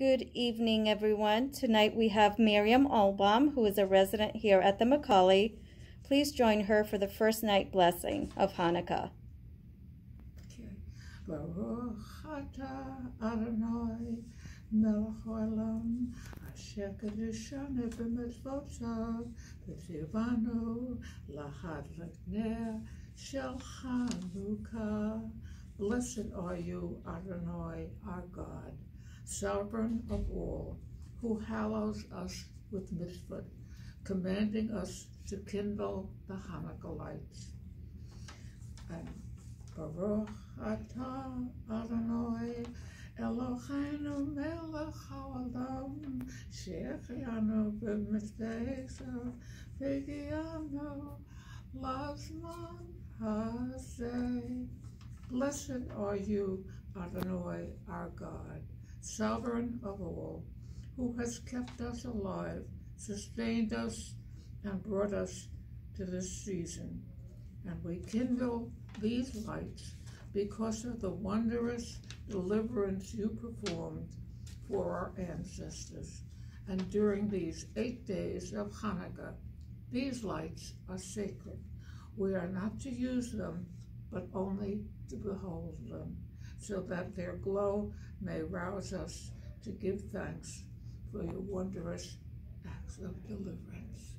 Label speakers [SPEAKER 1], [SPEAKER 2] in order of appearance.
[SPEAKER 1] Good evening, everyone. Tonight we have Miriam Albaum, who is a resident here at the McAuley. Please join her for the first night blessing of Hanukkah.
[SPEAKER 2] Blessed are you, Adonai, our God, sovereign of all, who hallows us with mitzvot, commanding us to kindle the Hanukkah lights. And Baruch atah Adonai Eloheinu melech haolam shechianu b'mitzvah v'giyanu lazman hazeh. Blessed are you, Adonai, our God sovereign of all, who has kept us alive, sustained us, and brought us to this season. And we kindle these lights because of the wondrous deliverance you performed for our ancestors. And during these eight days of Hanukkah, these lights are sacred. We are not to use them, but only to behold them, so that their glow may rouse us to give thanks for your wondrous acts of deliverance.